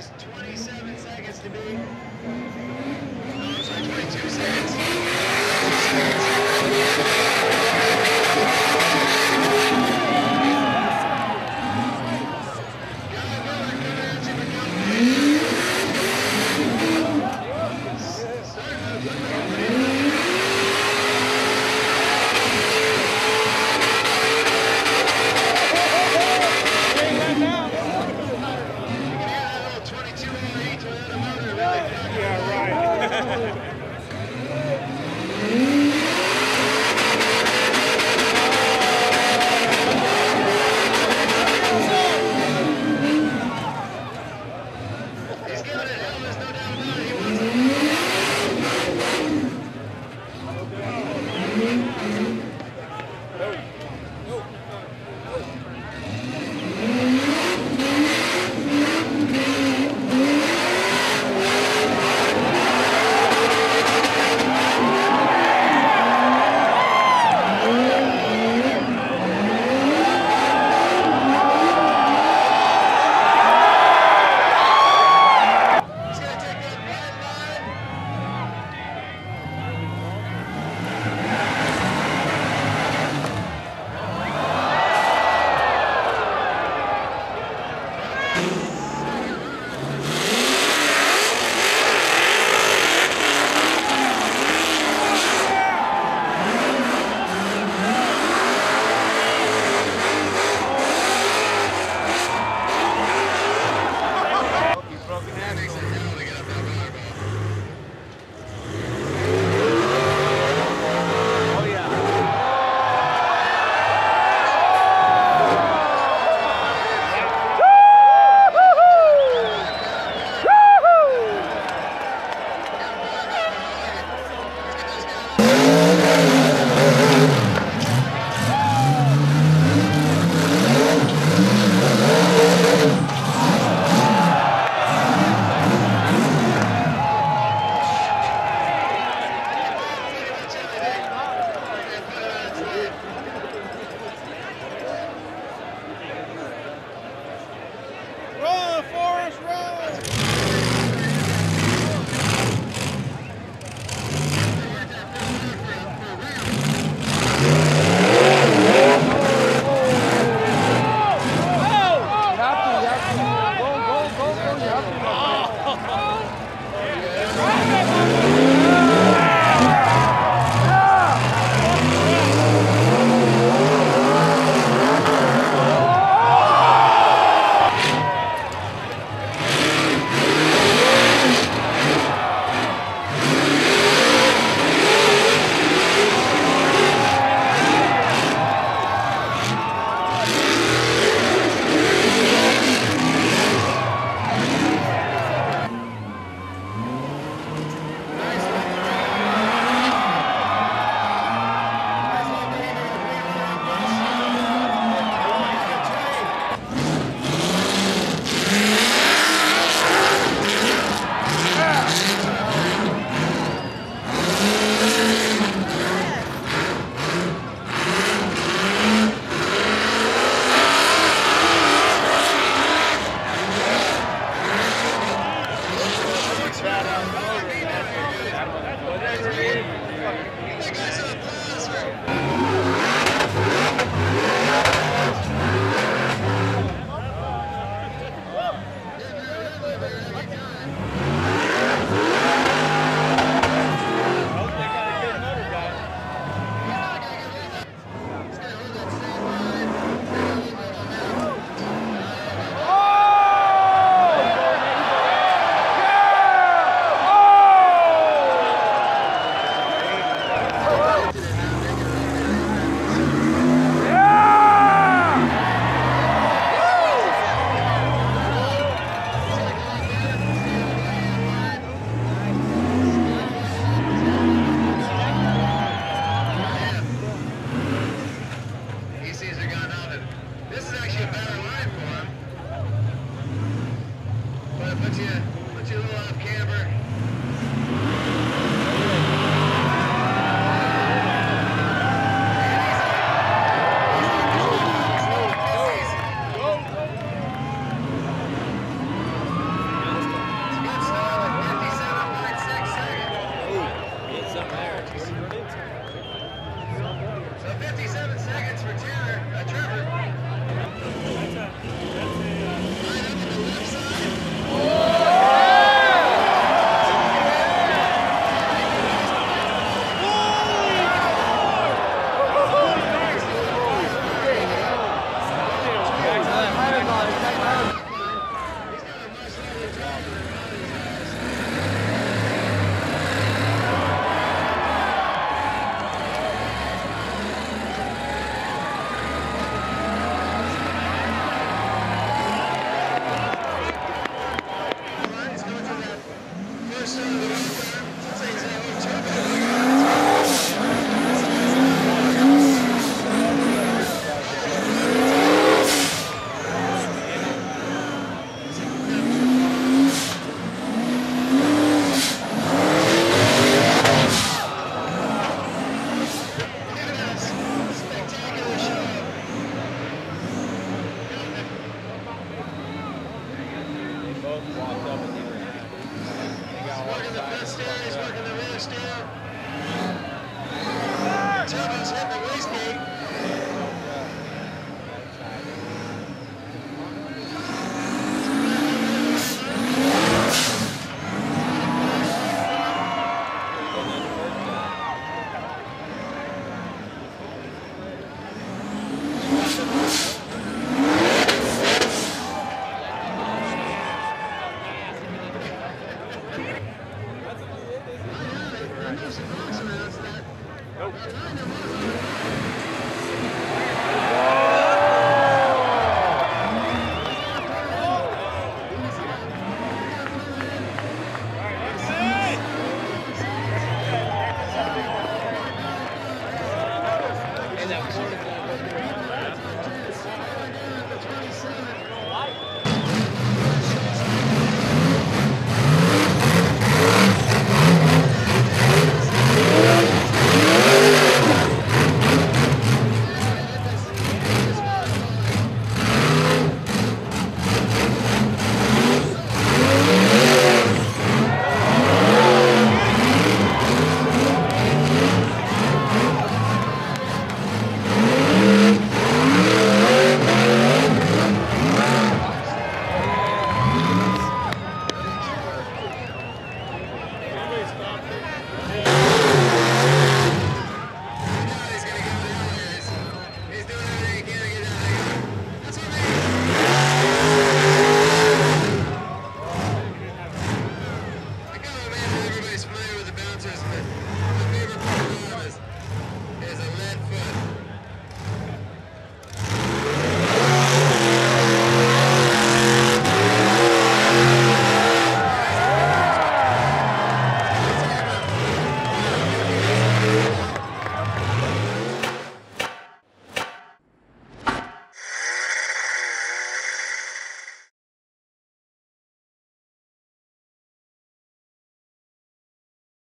was 27 seconds to be. Oh, sorry, 22 seconds.